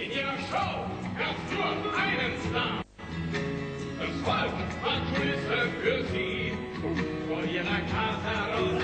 In ihrer Show gab nur einen Star. Das Volk war Kulisse für sie. Vor ihrer Karte